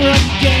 work again.